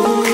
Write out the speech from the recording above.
Ooh.